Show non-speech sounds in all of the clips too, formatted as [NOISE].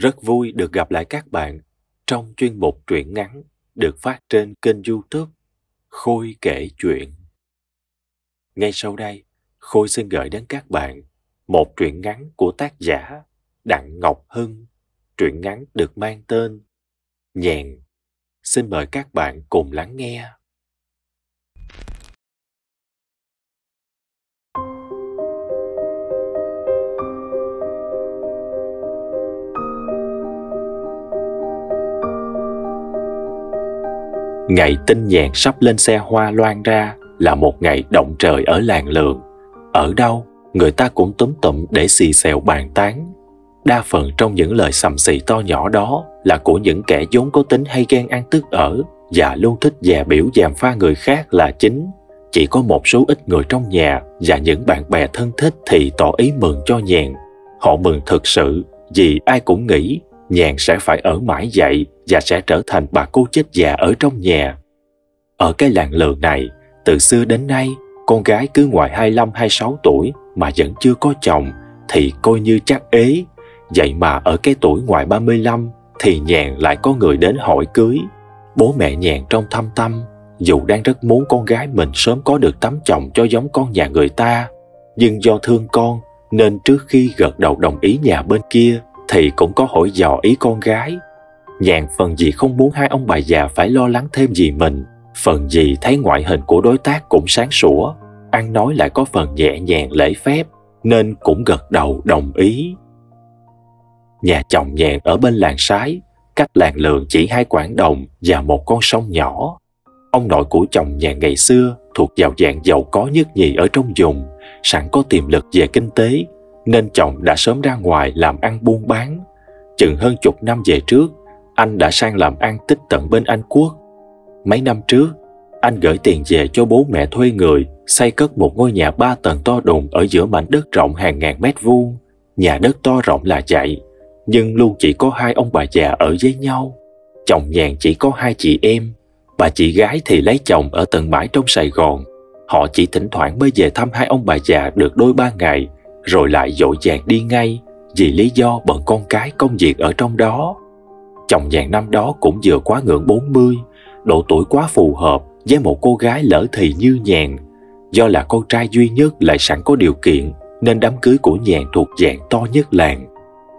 Rất vui được gặp lại các bạn trong chuyên mục truyện ngắn được phát trên kênh youtube Khôi kể chuyện. Ngay sau đây, Khôi xin gửi đến các bạn một truyện ngắn của tác giả Đặng Ngọc Hưng. Truyện ngắn được mang tên Nhàn. Xin mời các bạn cùng lắng nghe. Ngày tinh nhàn sắp lên xe hoa loan ra là một ngày động trời ở làng lượng. Ở đâu, người ta cũng túm tụm để xì xèo bàn tán. Đa phần trong những lời sầm xì to nhỏ đó là của những kẻ vốn có tính hay ghen ăn tức ở và luôn thích dè biểu dèm pha người khác là chính. Chỉ có một số ít người trong nhà và những bạn bè thân thích thì tỏ ý mừng cho nhàn. Họ mừng thực sự vì ai cũng nghĩ nhàn sẽ phải ở mãi dậy và sẽ trở thành bà cô chết già ở trong nhà. Ở cái làng lường này, từ xưa đến nay, con gái cứ ngoài 25-26 tuổi mà vẫn chưa có chồng thì coi như chắc ế. Vậy mà ở cái tuổi ngoài 35 thì nhàn lại có người đến hỏi cưới. Bố mẹ nhàn trong thâm tâm, dù đang rất muốn con gái mình sớm có được tấm chồng cho giống con nhà người ta, nhưng do thương con nên trước khi gật đầu đồng ý nhà bên kia thì cũng có hỏi dò ý con gái. Nhàn phần gì không muốn hai ông bà già phải lo lắng thêm gì mình, phần gì thấy ngoại hình của đối tác cũng sáng sủa, ăn nói lại có phần nhẹ nhàng lễ phép, nên cũng gật đầu đồng ý. Nhà chồng nhàn ở bên làng sái, cách làng lường chỉ hai quảng đồng và một con sông nhỏ. Ông nội của chồng nhàn ngày xưa thuộc vào dạng giàu có nhất nhì ở trong vùng, sẵn có tiềm lực về kinh tế nên chồng đã sớm ra ngoài làm ăn buôn bán. Chừng hơn chục năm về trước, anh đã sang làm ăn tích tận bên Anh Quốc. Mấy năm trước, anh gửi tiền về cho bố mẹ thuê người xây cất một ngôi nhà ba tầng to đùng ở giữa mảnh đất rộng hàng ngàn mét vuông. Nhà đất to rộng là vậy, nhưng luôn chỉ có hai ông bà già ở với nhau. Chồng nhàn chỉ có hai chị em, bà chị gái thì lấy chồng ở tầng mãi trong Sài Gòn. Họ chỉ thỉnh thoảng mới về thăm hai ông bà già được đôi ba ngày rồi lại dội dàng đi ngay vì lý do bận con cái công việc ở trong đó. Chồng nhàn năm đó cũng vừa quá ngưỡng 40, độ tuổi quá phù hợp với một cô gái lỡ thì như nhàn. Do là con trai duy nhất lại sẵn có điều kiện nên đám cưới của nhàn thuộc dạng to nhất làng.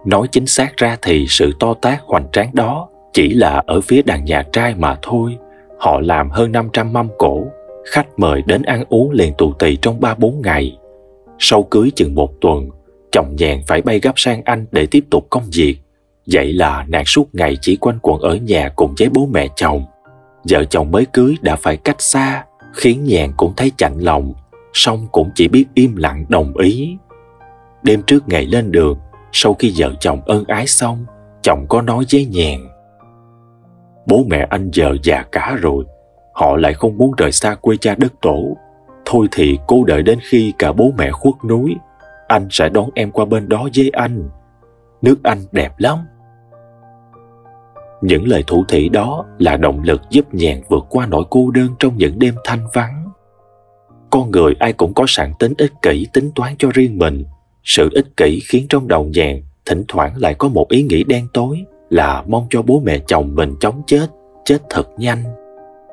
Nói chính xác ra thì sự to tác hoành tráng đó chỉ là ở phía đàn nhà trai mà thôi. Họ làm hơn 500 mâm cổ, khách mời đến ăn uống liền tù tì trong 3-4 ngày. Sau cưới chừng một tuần, chồng nhàn phải bay gấp sang Anh để tiếp tục công việc. Vậy là nàng suốt ngày chỉ quanh quẩn ở nhà cùng với bố mẹ chồng. Vợ chồng mới cưới đã phải cách xa, khiến nhàn cũng thấy chạnh lòng, song cũng chỉ biết im lặng đồng ý. Đêm trước ngày lên đường, sau khi vợ chồng ân ái xong, chồng có nói với nhàn. Bố mẹ anh giờ già cả rồi, họ lại không muốn rời xa quê cha đất tổ Thôi thì cô đợi đến khi cả bố mẹ khuất núi, anh sẽ đón em qua bên đó với anh. Nước Anh đẹp lắm. Những lời thủ thị đó là động lực giúp nhàn vượt qua nỗi cô đơn trong những đêm thanh vắng. Con người ai cũng có sẵn tính ích kỷ tính toán cho riêng mình. Sự ích kỷ khiến trong đầu nhàn thỉnh thoảng lại có một ý nghĩ đen tối là mong cho bố mẹ chồng mình chóng chết, chết thật nhanh.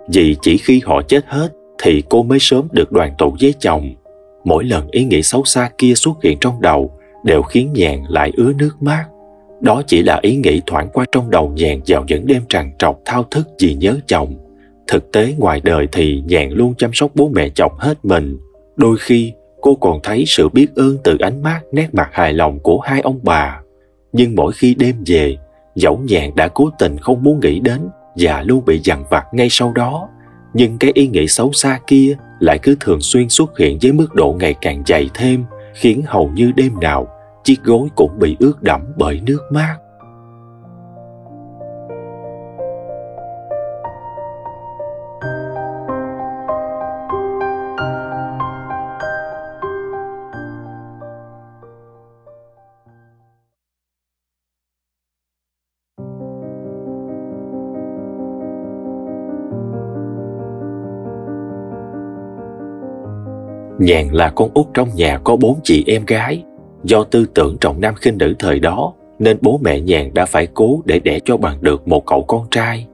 Vì chỉ khi họ chết hết thì cô mới sớm được đoàn tụ với chồng. Mỗi lần ý nghĩ xấu xa kia xuất hiện trong đầu đều khiến nhàn lại ứa nước mắt. Đó chỉ là ý nghĩ thoảng qua trong đầu nhàn vào những đêm trằn trọc thao thức vì nhớ chồng. Thực tế ngoài đời thì nhàn luôn chăm sóc bố mẹ chồng hết mình. Đôi khi cô còn thấy sự biết ơn từ ánh mắt nét mặt hài lòng của hai ông bà. Nhưng mỗi khi đêm về, dẫu nhàn đã cố tình không muốn nghĩ đến và luôn bị dằn vặt ngay sau đó nhưng cái ý nghĩ xấu xa kia lại cứ thường xuyên xuất hiện với mức độ ngày càng dày thêm, khiến hầu như đêm nào chiếc gối cũng bị ướt đẫm bởi nước mắt Nhàn là con út trong nhà có bốn chị em gái. Do tư tưởng trọng nam khinh nữ thời đó, nên bố mẹ nhàn đã phải cố để đẻ cho bằng được một cậu con trai.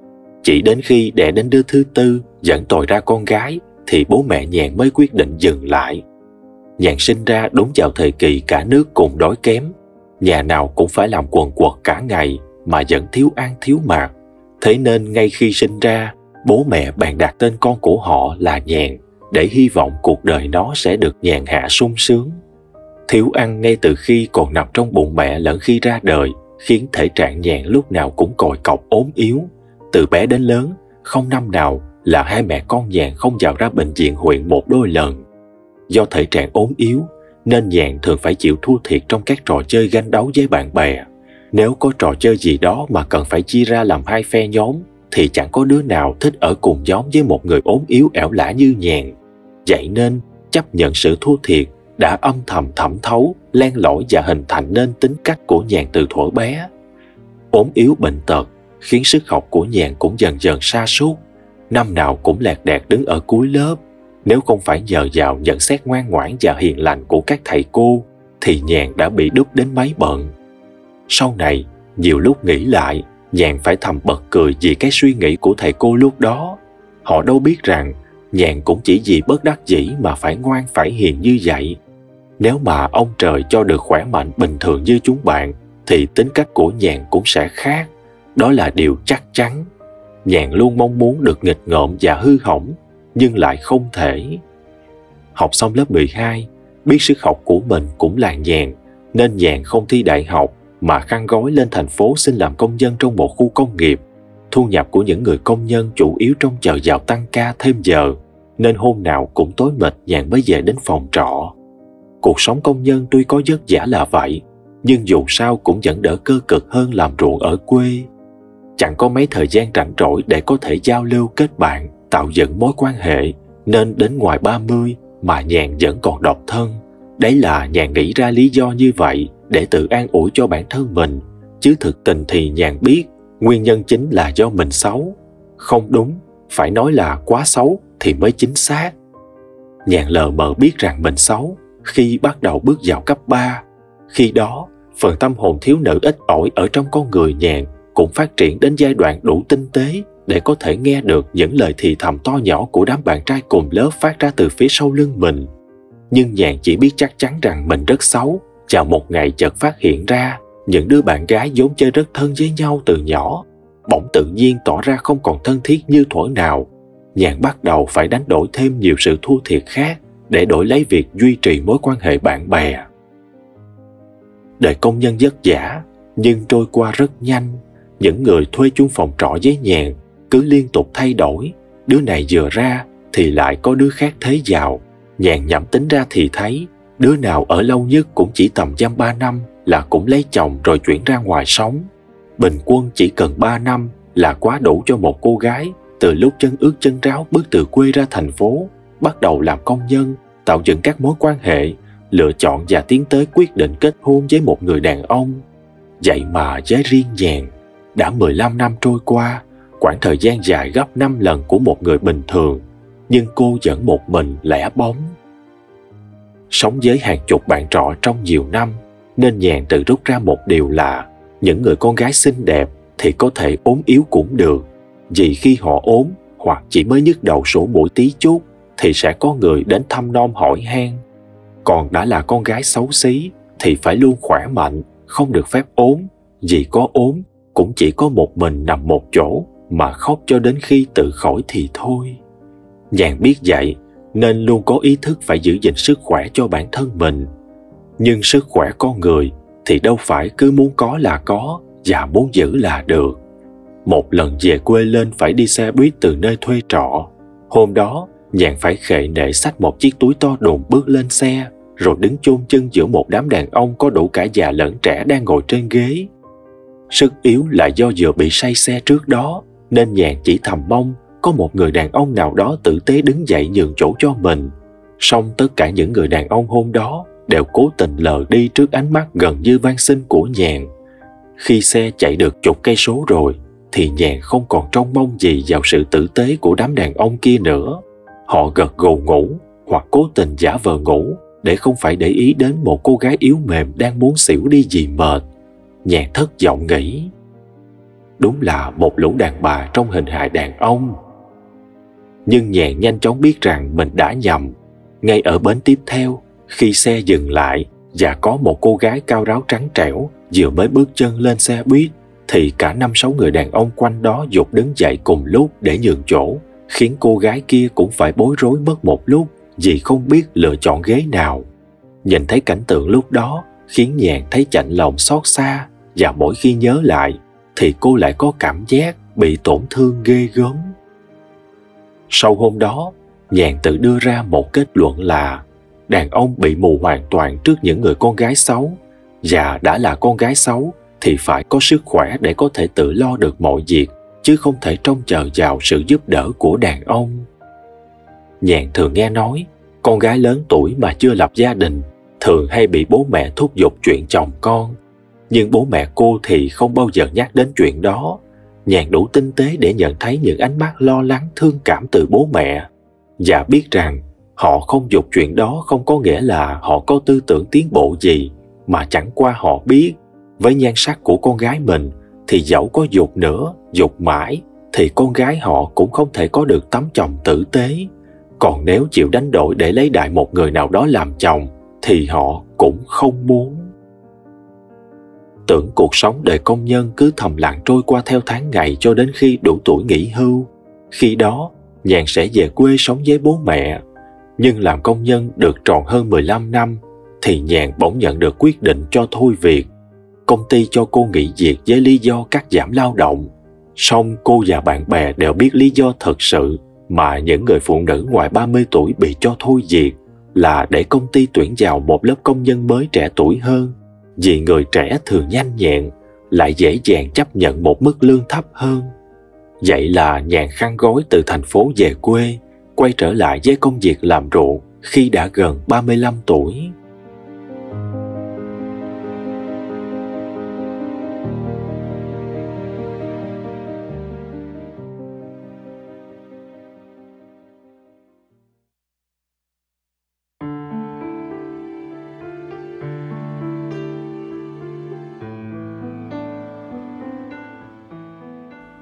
Chỉ đến khi đẻ đến đứa thứ tư dẫn tội ra con gái thì bố mẹ nhàn mới quyết định dừng lại. Nhàn sinh ra đúng vào thời kỳ cả nước cùng đói kém, nhà nào cũng phải làm quần quật cả ngày mà vẫn thiếu ăn thiếu mặc. Thế nên ngay khi sinh ra, bố mẹ bàn đặt tên con của họ là Nhàn để hy vọng cuộc đời nó sẽ được nhàn hạ sung sướng. Thiếu ăn ngay từ khi còn nằm trong bụng mẹ lẫn khi ra đời khiến thể trạng nhàn lúc nào cũng còi cọc ốm yếu. Từ bé đến lớn, không năm nào là hai mẹ con nhàn không vào ra bệnh viện huyện một đôi lần. Do thể trạng ốm yếu, nên nhàn thường phải chịu thua thiệt trong các trò chơi ganh đấu với bạn bè. Nếu có trò chơi gì đó mà cần phải chia ra làm hai phe nhóm, thì chẳng có đứa nào thích ở cùng nhóm với một người ốm yếu ẻo lả như nhàn. Vậy nên, chấp nhận sự thua thiệt đã âm thầm thẩm thấu, len lỏi và hình thành nên tính cách của nhàn từ thuở bé. ốm yếu bệnh tật khiến sức học của nhàn cũng dần dần sa sút. Năm nào cũng lạc đạc đứng ở cuối lớp. Nếu không phải nhờ vào nhận xét ngoan ngoãn và hiền lành của các thầy cô thì nhàn đã bị đúc đến mấy bận. Sau này nhiều lúc nghĩ lại nhàn phải thầm bật cười vì cái suy nghĩ của thầy cô lúc đó. Họ đâu biết rằng nhàn cũng chỉ vì bất đắc dĩ mà phải ngoan phải hiền như vậy. Nếu mà ông trời cho được khỏe mạnh bình thường như chúng bạn, thì tính cách của nhàn cũng sẽ khác. Đó là điều chắc chắn. Nhàn luôn mong muốn được nghịch ngợm và hư hỏng, nhưng lại không thể. Học xong lớp 12 biết sức học của mình cũng là nhàn, nên nhàn không thi đại học, mà khăn gói lên thành phố xin làm công nhân trong một khu công nghiệp. Thu nhập của những người công nhân chủ yếu trong chờ vào tăng ca thêm giờ nên hôm nào cũng tối mệt nhàn mới về đến phòng trọ. Cuộc sống công nhân tuy có vất vả là vậy, nhưng dù sao cũng vẫn đỡ cơ cực hơn làm ruộng ở quê. Chẳng có mấy thời gian rảnh rỗi để có thể giao lưu kết bạn, tạo dựng mối quan hệ, nên đến ngoài 30 mà nhàn vẫn còn độc thân. Đấy là nhàn nghĩ ra lý do như vậy để tự an ủi cho bản thân mình, chứ thực tình thì nhàn biết nguyên nhân chính là do mình xấu. Không đúng, phải nói là quá xấu thì mới chính xác. Nhàn lờ mờ biết rằng mình xấu, khi bắt đầu bước vào cấp 3 khi đó, phần tâm hồn thiếu nữ ít ỏi ở trong con người nhàn cũng phát triển đến giai đoạn đủ tinh tế để có thể nghe được những lời thì thầm to nhỏ của đám bạn trai cùng lớp phát ra từ phía sau lưng mình. Nhưng nhàn chỉ biết chắc chắn rằng mình rất xấu. Và một ngày chợt phát hiện ra, những đứa bạn gái vốn chơi rất thân với nhau từ nhỏ. Bỗng tự nhiên tỏ ra không còn thân thiết như thuở nào nhàn bắt đầu phải đánh đổi thêm nhiều sự thua thiệt khác để đổi lấy việc duy trì mối quan hệ bạn bè. Đời công nhân vất vả, nhưng trôi qua rất nhanh. Những người thuê chung phòng trọ với nhàn cứ liên tục thay đổi. Đứa này vừa ra thì lại có đứa khác thế vào. Nhàn nhẩm tính ra thì thấy, đứa nào ở lâu nhất cũng chỉ tầm giam ba năm là cũng lấy chồng rồi chuyển ra ngoài sống. Bình quân chỉ cần ba năm là quá đủ cho một cô gái từ lúc chân ướt chân ráo bước từ quê ra thành phố, bắt đầu làm công nhân, tạo dựng các mối quan hệ, lựa chọn và tiến tới quyết định kết hôn với một người đàn ông. Vậy mà giới riêng nhàn, đã 15 năm trôi qua, khoảng thời gian dài gấp 5 lần của một người bình thường, nhưng cô vẫn một mình lẻ bóng. Sống với hàng chục bạn trọ trong nhiều năm, nên nhàn tự rút ra một điều là, những người con gái xinh đẹp thì có thể ốm yếu cũng được vì khi họ ốm hoặc chỉ mới nhức đầu sổ mũi tí chút, thì sẽ có người đến thăm nom hỏi han. Còn đã là con gái xấu xí, thì phải luôn khỏe mạnh, không được phép ốm. Vì có ốm, cũng chỉ có một mình nằm một chỗ, mà khóc cho đến khi tự khỏi thì thôi. Nhàn biết vậy, nên luôn có ý thức phải giữ gìn sức khỏe cho bản thân mình. Nhưng sức khỏe con người thì đâu phải cứ muốn có là có và muốn giữ là được một lần về quê lên phải đi xe buýt từ nơi thuê trọ. Hôm đó, nhàn phải khệ nệ xách một chiếc túi to đùng bước lên xe, rồi đứng chôn chân giữa một đám đàn ông có đủ cả già lẫn trẻ đang ngồi trên ghế. Sức yếu là do vừa bị say xe trước đó, nên nhàn chỉ thầm mong có một người đàn ông nào đó tử tế đứng dậy nhường chỗ cho mình. Song tất cả những người đàn ông hôm đó đều cố tình lờ đi trước ánh mắt gần như van xin của nhàn. Khi xe chạy được chục cây số rồi thì nhàn không còn trông mong gì vào sự tử tế của đám đàn ông kia nữa. Họ gật gù ngủ, hoặc cố tình giả vờ ngủ, để không phải để ý đến một cô gái yếu mềm đang muốn xỉu đi vì mệt. Nhàn thất vọng nghĩ. Đúng là một lũ đàn bà trong hình hài đàn ông. Nhưng nhàn nhanh chóng biết rằng mình đã nhầm. Ngay ở bến tiếp theo, khi xe dừng lại và có một cô gái cao ráo trắng trẻo vừa mới bước chân lên xe buýt thì cả năm sáu người đàn ông quanh đó dục đứng dậy cùng lúc để nhường chỗ, khiến cô gái kia cũng phải bối rối mất một lúc vì không biết lựa chọn ghế nào. Nhìn thấy cảnh tượng lúc đó, khiến nhàn thấy chạnh lòng xót xa và mỗi khi nhớ lại thì cô lại có cảm giác bị tổn thương ghê gớm. Sau hôm đó, nhàn tự đưa ra một kết luận là đàn ông bị mù hoàn toàn trước những người con gái xấu và đã là con gái xấu thì phải có sức khỏe để có thể tự lo được mọi việc, chứ không thể trông chờ vào sự giúp đỡ của đàn ông. Nhàn thường nghe nói, con gái lớn tuổi mà chưa lập gia đình, thường hay bị bố mẹ thúc giục chuyện chồng con. Nhưng bố mẹ cô thì không bao giờ nhắc đến chuyện đó. Nhàn đủ tinh tế để nhận thấy những ánh mắt lo lắng, thương cảm từ bố mẹ. Và biết rằng, họ không dục chuyện đó không có nghĩa là họ có tư tưởng tiến bộ gì, mà chẳng qua họ biết với nhan sắc của con gái mình, thì dẫu có dục nữa dục mãi, thì con gái họ cũng không thể có được tấm chồng tử tế. Còn nếu chịu đánh đổi để lấy đại một người nào đó làm chồng, thì họ cũng không muốn. Tưởng cuộc sống đời công nhân cứ thầm lặng trôi qua theo tháng ngày cho đến khi đủ tuổi nghỉ hưu. Khi đó, nhàn sẽ về quê sống với bố mẹ. Nhưng làm công nhân được tròn hơn 15 năm, thì nhàn bỗng nhận được quyết định cho thôi việc công ty cho cô nghỉ việc với lý do cắt giảm lao động. Song cô và bạn bè đều biết lý do thật sự mà những người phụ nữ ngoài 30 tuổi bị cho thôi việc là để công ty tuyển vào một lớp công nhân mới trẻ tuổi hơn. Vì người trẻ thường nhanh nhẹn, lại dễ dàng chấp nhận một mức lương thấp hơn. Vậy là nhàn khăn gói từ thành phố về quê, quay trở lại với công việc làm ruộng khi đã gần 35 tuổi.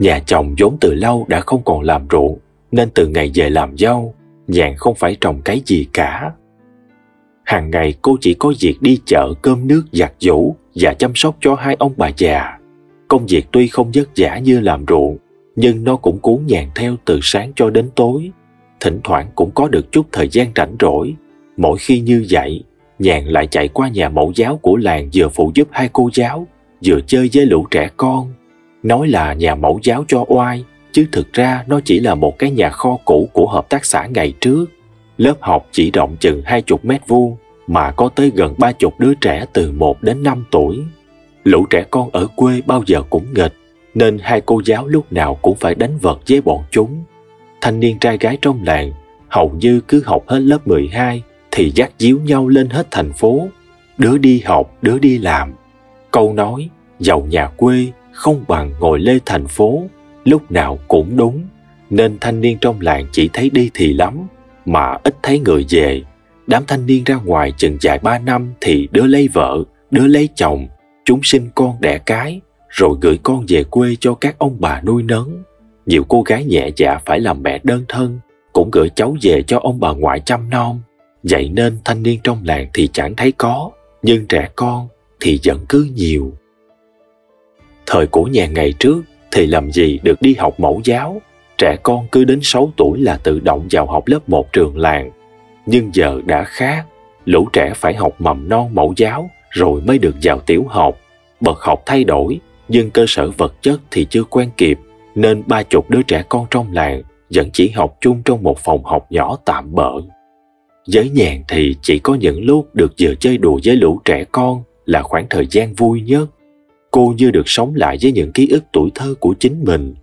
Nhà chồng vốn từ lâu đã không còn làm ruộng, nên từ ngày về làm dâu, Nhàn không phải trồng cái gì cả. Hàng ngày cô chỉ có việc đi chợ cơm nước giặt giũ và chăm sóc cho hai ông bà già. Công việc tuy không vất vả như làm ruộng, nhưng nó cũng cuốn nhàn theo từ sáng cho đến tối. Thỉnh thoảng cũng có được chút thời gian rảnh rỗi. Mỗi khi như vậy, nhàn lại chạy qua nhà mẫu giáo của làng vừa phụ giúp hai cô giáo, vừa chơi với lũ trẻ con nói là nhà mẫu giáo cho oai, chứ thực ra nó chỉ là một cái nhà kho cũ của hợp tác xã ngày trước. Lớp học chỉ rộng chừng hai chục mét vuông mà có tới gần ba chục đứa trẻ từ 1 đến 5 tuổi. Lũ trẻ con ở quê bao giờ cũng nghịch, nên hai cô giáo lúc nào cũng phải đánh vật với bọn chúng. Thanh niên trai gái trong làng hầu như cứ học hết lớp 12 thì dắt díu nhau lên hết thành phố. Đứa đi học, đứa đi làm. Câu nói, giàu nhà quê không bằng ngồi lê thành phố, lúc nào cũng đúng. Nên thanh niên trong làng chỉ thấy đi thì lắm, mà ít thấy người về. Đám thanh niên ra ngoài chừng dài ba năm thì đứa lấy vợ đứa lấy chồng. Chúng sinh con đẻ cái, rồi gửi con về quê cho các ông bà nuôi nấng. Nhiều cô gái nhẹ dạ phải làm mẹ đơn thân, cũng gửi cháu về cho ông bà ngoại chăm nom. Vậy nên thanh niên trong làng thì chẳng thấy có, nhưng trẻ con thì vẫn cứ nhiều. Thời của nhà ngày trước thì làm gì được đi học mẫu giáo, trẻ con cứ đến 6 tuổi là tự động vào học lớp 1 trường làng. Nhưng giờ đã khác, lũ trẻ phải học mầm non mẫu giáo rồi mới được vào tiểu học. Bậc học thay đổi, nhưng cơ sở vật chất thì chưa quen kịp, nên ba chục đứa trẻ con trong làng vẫn chỉ học chung trong một phòng học nhỏ tạm bỡ giới nhàn thì chỉ có những lúc được vừa chơi đùa với lũ trẻ con là khoảng thời gian vui nhất cô như được sống lại với những ký ức tuổi thơ của chính mình.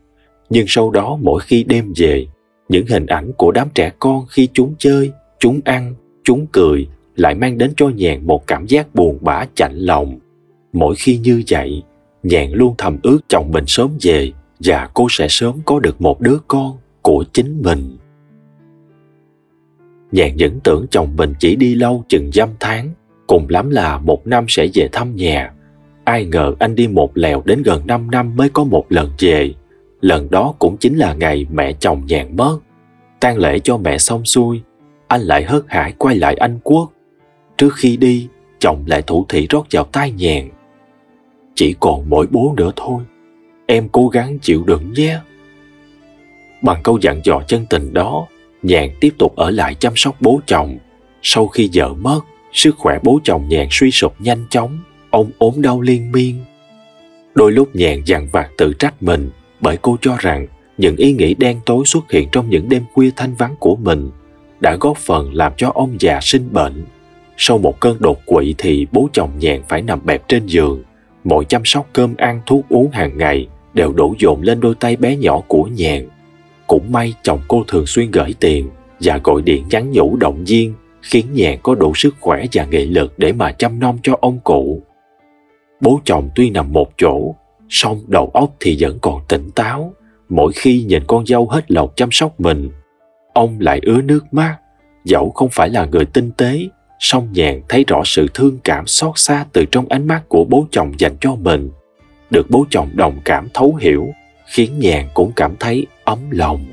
Nhưng sau đó mỗi khi đêm về, những hình ảnh của đám trẻ con khi chúng chơi, chúng ăn, chúng cười lại mang đến cho nhàn một cảm giác buồn bã chạnh lòng. Mỗi khi như vậy, nhàn luôn thầm ước chồng mình sớm về và cô sẽ sớm có được một đứa con của chính mình. Nhàn vẫn tưởng chồng mình chỉ đi lâu chừng dăm tháng, cùng lắm là một năm sẽ về thăm nhà. Ai ngờ anh đi một lèo đến gần 5 năm mới có một lần về. Lần đó cũng chính là ngày mẹ chồng nhàn mất. tang lễ cho mẹ xong xuôi, anh lại hớt hải quay lại Anh Quốc. Trước khi đi, chồng lại thủ thị rót vào tai nhàn. Chỉ còn mỗi bố nữa thôi, em cố gắng chịu đựng nhé. Bằng câu dặn dò chân tình đó, Nhàn tiếp tục ở lại chăm sóc bố chồng. Sau khi vợ mất, sức khỏe bố chồng Nhàn suy sụp nhanh chóng, ông ốm đau liên miên. Đôi lúc Nhàn dằn vặt tự trách mình bởi cô cho rằng những ý nghĩ đen tối xuất hiện trong những đêm khuya thanh vắng của mình đã góp phần làm cho ông già sinh bệnh. Sau một cơn đột quỵ thì bố chồng Nhàn phải nằm bẹp trên giường. Mọi chăm sóc cơm, ăn, thuốc uống hàng ngày đều đổ dồn lên đôi tay bé nhỏ của Nhàn. Cũng may chồng cô thường xuyên gửi tiền và gọi điện nhắn nhủ động viên, khiến Nhàn có đủ sức khỏe và nghị lực để mà chăm nom cho ông cụ. Bố chồng tuy nằm một chỗ, song đầu óc thì vẫn còn tỉnh táo. Mỗi khi nhìn con dâu hết lòng chăm sóc mình, ông lại ứa nước mắt. Dẫu không phải là người tinh tế, song nhàn thấy rõ sự thương cảm xót xa từ trong ánh mắt của bố chồng dành cho mình. Được bố chồng đồng cảm thấu hiểu, khiến nhàn cũng cảm thấy ấm lòng.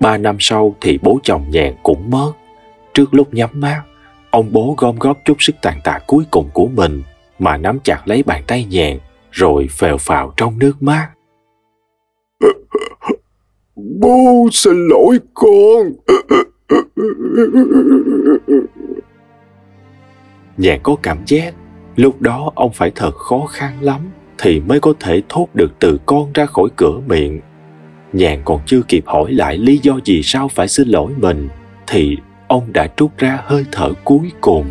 Ba năm sau thì bố chồng nhàn cũng mất. Trước lúc nhắm mắt, ông bố gom góp chút sức tàn tạ cuối cùng của mình mà nắm chặt lấy bàn tay nhàn rồi phèo phào trong nước mắt. [LAUGHS] Bố xin lỗi con. Nhàn có cảm giác lúc đó ông phải thật khó khăn lắm thì mới có thể thốt được từ con ra khỏi cửa miệng. Nhàn còn chưa kịp hỏi lại lý do gì sao phải xin lỗi mình thì ông đã trút ra hơi thở cuối cùng.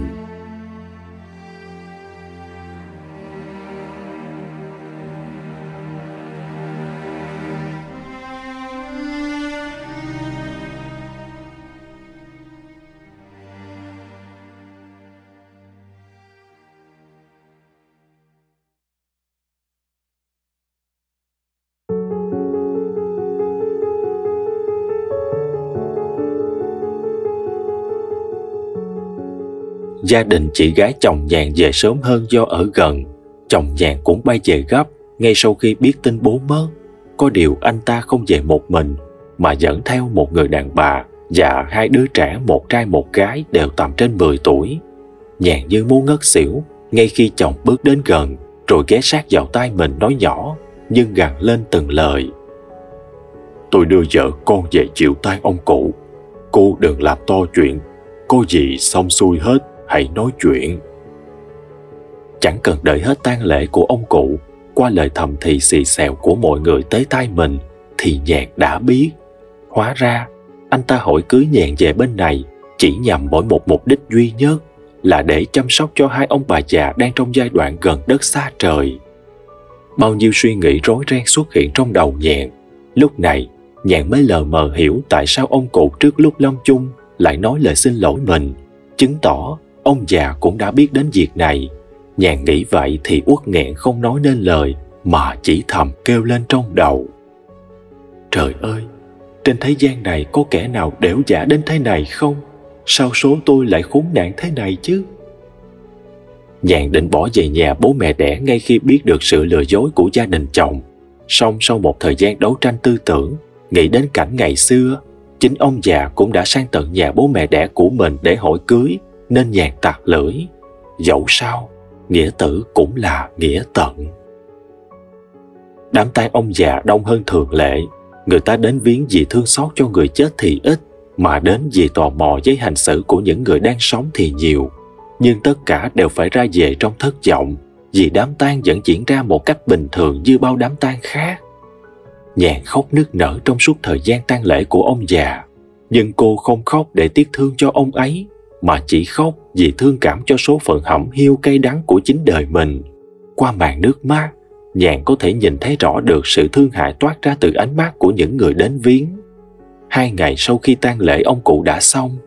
Gia đình chị gái chồng nhàn về sớm hơn do ở gần. Chồng nhàn cũng bay về gấp, ngay sau khi biết tin bố mất. Có điều anh ta không về một mình, mà dẫn theo một người đàn bà và hai đứa trẻ, một trai, một gái đều tầm trên 10 tuổi. Nhàn như muốn ngất xỉu, ngay khi chồng bước đến gần, rồi ghé sát vào tai mình nói nhỏ, nhưng gằn lên từng lời. Tôi đưa vợ con về chịu tay ông cụ. Cô đừng làm to chuyện. cô gì xong xuôi hết hãy nói chuyện. Chẳng cần đợi hết tang lễ của ông cụ, qua lời thầm thì xì xèo của mọi người tới tai mình thì nhạc đã biết. Hóa ra, anh ta hỏi cưới nhàn về bên này, chỉ nhằm mỗi một mục đích duy nhất là để chăm sóc cho hai ông bà già đang trong giai đoạn gần đất xa trời. Bao nhiêu suy nghĩ rối ren xuất hiện trong đầu nhàn. Lúc này, nhàn mới lờ mờ hiểu tại sao ông cụ trước lúc lâm chung lại nói lời xin lỗi mình, chứng tỏ ông già cũng đã biết đến việc này. Nhàn nghĩ vậy thì uất nghẹn không nói nên lời, mà chỉ thầm kêu lên trong đầu. Trời ơi, trên thế gian này có kẻ nào đẻo giả đến thế này không? Sao số tôi lại khốn nạn thế này chứ? Nhàn định bỏ về nhà bố mẹ đẻ ngay khi biết được sự lừa dối của gia đình chồng. Song sau một thời gian đấu tranh tư tưởng, nghĩ đến cảnh ngày xưa, chính ông già cũng đã sang tận nhà bố mẹ đẻ của mình để hỏi cưới nên nhàn tạc lưỡi. Dẫu sao, nghĩa tử cũng là nghĩa tận. Đám tang ông già đông hơn thường lệ. Người ta đến viếng vì thương xót cho người chết thì ít, mà đến vì tò mò với hành xử của những người đang sống thì nhiều. Nhưng tất cả đều phải ra về trong thất vọng, vì đám tang vẫn diễn ra một cách bình thường như bao đám tang khác. Nhàn khóc nức nở trong suốt thời gian tang lễ của ông già. Nhưng cô không khóc để tiếc thương cho ông ấy mà chỉ khóc vì thương cảm cho số phận hẩm hiu cay đắng của chính đời mình. Qua màn nước mắt, nhàn có thể nhìn thấy rõ được sự thương hại toát ra từ ánh mắt của những người đến viếng. Hai ngày sau khi tang lễ ông cụ đã xong,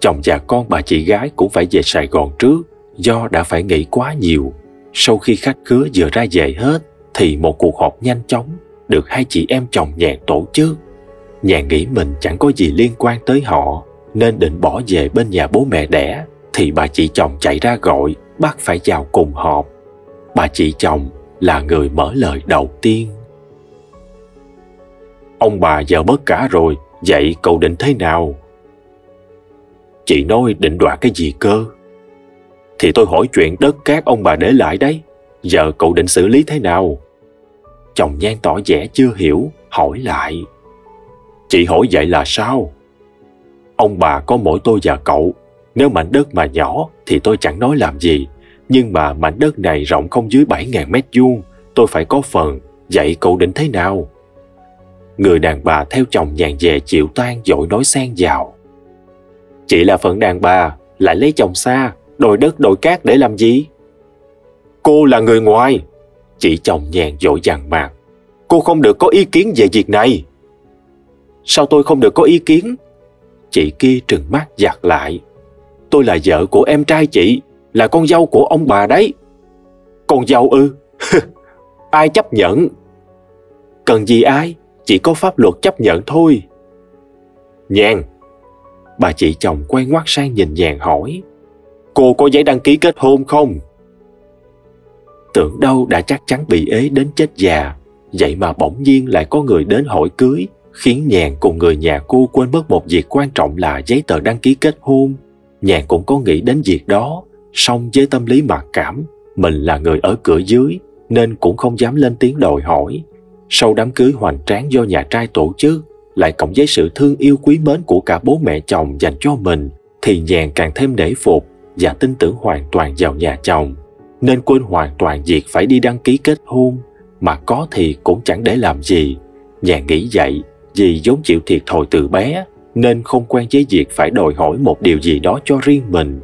chồng và con bà chị gái cũng phải về Sài Gòn trước do đã phải nghỉ quá nhiều. Sau khi khách khứa vừa ra về hết, thì một cuộc họp nhanh chóng được hai chị em chồng nhàn tổ chức. Nhàn nghĩ mình chẳng có gì liên quan tới họ nên định bỏ về bên nhà bố mẹ đẻ, thì bà chị chồng chạy ra gọi bắt phải vào cùng họp. Bà chị chồng là người mở lời đầu tiên. Ông bà giờ mất cả rồi, vậy cậu định thế nào? Chị nói định đoạt cái gì cơ? Thì tôi hỏi chuyện đất cát ông bà để lại đấy, giờ cậu định xử lý thế nào? Chồng nhan tỏ vẻ chưa hiểu, hỏi lại. Chị hỏi vậy là sao? Ông bà có mỗi tôi và cậu. Nếu mảnh đất mà nhỏ thì tôi chẳng nói làm gì. Nhưng mà mảnh đất này rộng không dưới 7.000 mét vuông, tôi phải có phần. Vậy cậu định thế nào? Người đàn bà theo chồng nhàn về chịu tan dội nói xen vào. Chị là phận đàn bà, lại lấy chồng xa đòi đất đòi cát để làm gì? Cô là người ngoài. Chị chồng nhàn dội dằn mặt cô không được có ý kiến về việc này. Sao tôi không được có ý kiến? Chị kia trừng mắt giặt lại. Tôi là vợ của em trai chị, là con dâu của ông bà đấy. Con dâu ư? [LAUGHS] Ai chấp nhận? Cần gì ai, chỉ có pháp luật chấp nhận thôi. Nhàn. Bà chị chồng quay ngoắt sang nhìn nhàn hỏi, cô có giấy đăng ký kết hôn không? Tưởng đâu đã chắc chắn bị ế đến chết già, vậy mà bỗng nhiên lại có người đến hỏi cưới khiến nhàn cùng người nhà cô quên mất một việc quan trọng là giấy tờ đăng ký kết hôn. Nhàn cũng có nghĩ đến việc đó, song với tâm lý mặc cảm, mình là người ở cửa dưới, nên cũng không dám lên tiếng đòi hỏi. Sau đám cưới hoành tráng do nhà trai tổ chức, lại cộng với sự thương yêu quý mến của cả bố mẹ chồng dành cho mình, thì nhàn càng thêm nể phục và tin tưởng hoàn toàn vào nhà chồng. Nên quên hoàn toàn việc phải đi đăng ký kết hôn, mà có thì cũng chẳng để làm gì. Nhàn nghĩ vậy vì vốn chịu thiệt thòi từ bé nên không quen với việc phải đòi hỏi một điều gì đó cho riêng mình.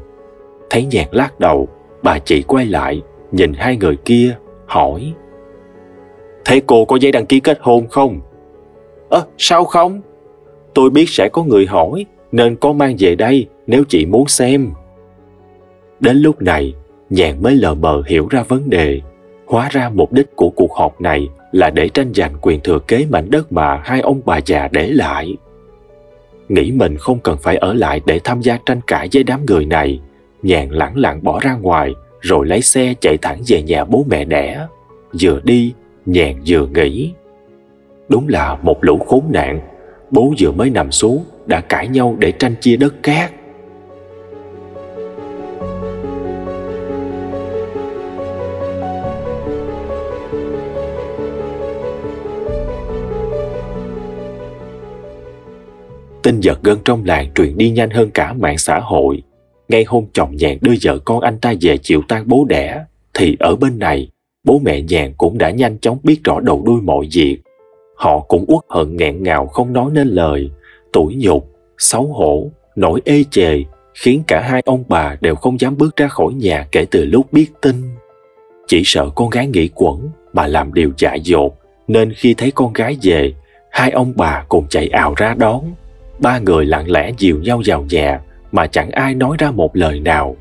Thấy nhàn lắc đầu bà chị quay lại nhìn hai người kia hỏi. Thế cô có giấy đăng ký kết hôn không? Ơ à, sao không? Tôi biết sẽ có người hỏi nên có mang về đây nếu chị muốn xem. Đến lúc này nhàn mới lờ mờ hiểu ra vấn đề. Hóa ra mục đích của cuộc họp này là để tranh giành quyền thừa kế mảnh đất mà hai ông bà già để lại. Nghĩ mình không cần phải ở lại để tham gia tranh cãi với đám người này, nhàn lẳng lặng bỏ ra ngoài, rồi lấy xe chạy thẳng về nhà bố mẹ đẻ. Vừa đi, nhàn vừa nghĩ đúng là một lũ khốn nạn, bố vừa mới nằm xuống, đã cãi nhau để tranh chia đất cát. Giật gân trong làng truyền đi nhanh hơn cả mạng xã hội. Ngay hôm chồng nhàn đưa vợ con anh ta về chịu tan bố đẻ, thì ở bên này, bố mẹ nhàn cũng đã nhanh chóng biết rõ đầu đuôi mọi việc. Họ cũng uất hận nghẹn ngào không nói nên lời, tủi nhục, xấu hổ nỗi ê chề, khiến cả hai ông bà đều không dám bước ra khỏi nhà kể từ lúc biết tin. Chỉ sợ con gái nghĩ quẩn mà làm điều dại dột, nên khi thấy con gái về, hai ông bà cùng chạy ào ra đón ba người lặng lẽ dìu nhau vào nhà mà chẳng ai nói ra một lời nào.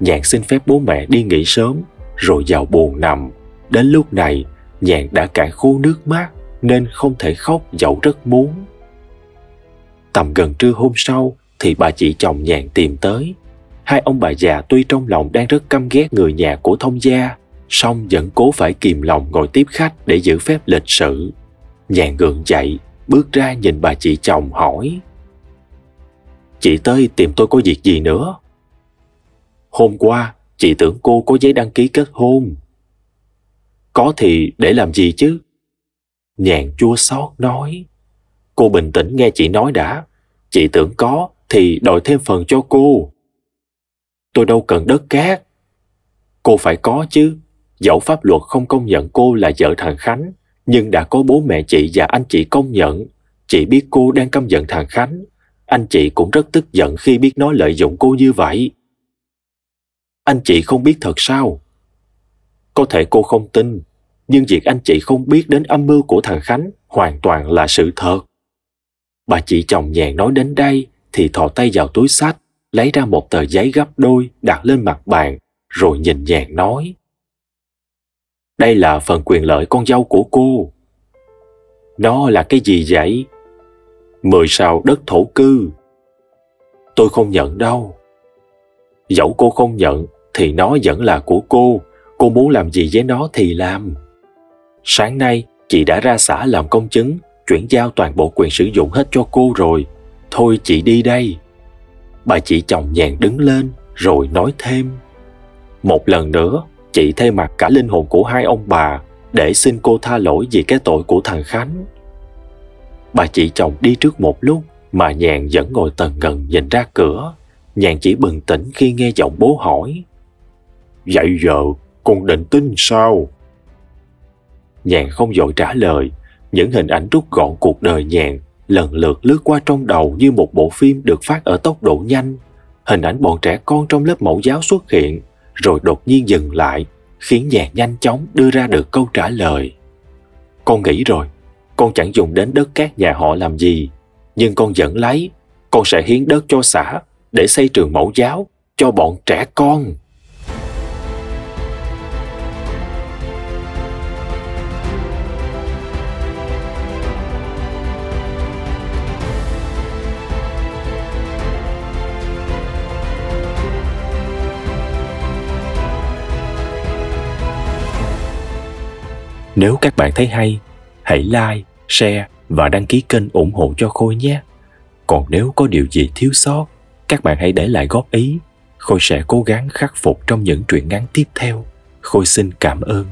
Nhàn xin phép bố mẹ đi nghỉ sớm, rồi vào buồn nằm. Đến lúc này nhàn đã cạn khô nước mắt nên không thể khóc dẫu rất muốn. Tầm gần trưa hôm sau thì bà chị chồng nhàn tìm tới. Hai ông bà già tuy trong lòng đang rất căm ghét người nhà của thông gia, song vẫn cố phải kìm lòng ngồi tiếp khách để giữ phép lịch sự nhàn gượng dậy bước ra nhìn bà chị chồng hỏi. Chị tới tìm tôi có việc gì nữa? Hôm qua, chị tưởng cô có giấy đăng ký kết hôn. Có thì để làm gì chứ? Nhàn chua xót nói. Cô bình tĩnh nghe chị nói đã. Chị tưởng có thì đòi thêm phần cho cô. Tôi đâu cần đất cát. Cô phải có chứ. Dẫu pháp luật không công nhận cô là vợ thằng khánh nhưng đã có bố mẹ chị và anh chị công nhận. Chị biết cô đang căm giận thằng khánh. Anh chị cũng rất tức giận khi biết nó lợi dụng cô như vậy. Anh chị không biết thật sao? Có thể cô không tin, nhưng việc anh chị không biết đến âm mưu của thằng khánh hoàn toàn là sự thật. Bà chị chồng nhàn nói đến đây thì thò tay vào túi sách, lấy ra một tờ giấy gấp đôi đặt lên mặt bàn, rồi nhìn nhàn nói đây là phần quyền lợi con dâu của cô nó là cái gì vậy mười sao đất thổ cư tôi không nhận đâu dẫu cô không nhận thì nó vẫn là của cô cô muốn làm gì với nó thì làm. Sáng nay, chị đã ra xã làm công chứng, chuyển giao toàn bộ quyền sử dụng hết cho cô rồi. Thôi chị đi đây. Bà chị chồng nhàn đứng lên, rồi nói thêm. Một lần nữa, chị thay mặt cả linh hồn của hai ông bà để xin cô tha lỗi vì cái tội của thằng Khánh. Bà chị chồng đi trước một lúc mà Nhàn vẫn ngồi tần ngần nhìn ra cửa. Nhàn chỉ bừng tỉnh khi nghe giọng bố hỏi. Vậy giờ con định tin sao? Nhàn không dội trả lời. Những hình ảnh rút gọn cuộc đời Nhàn lần lượt lướt qua trong đầu như một bộ phim được phát ở tốc độ nhanh. Hình ảnh bọn trẻ con trong lớp mẫu giáo xuất hiện, rồi đột nhiên dừng lại, khiến nhà nhanh chóng đưa ra được câu trả lời. Con nghĩ rồi, con chẳng dùng đến đất các nhà họ làm gì, nhưng con vẫn lấy, con sẽ hiến đất cho xã để xây trường mẫu giáo cho bọn trẻ con. Nếu các bạn thấy hay, hãy like, share và đăng ký kênh ủng hộ cho Khôi nhé. Còn nếu có điều gì thiếu sót, các bạn hãy để lại góp ý. Khôi sẽ cố gắng khắc phục trong những truyện ngắn tiếp theo. Khôi xin cảm ơn.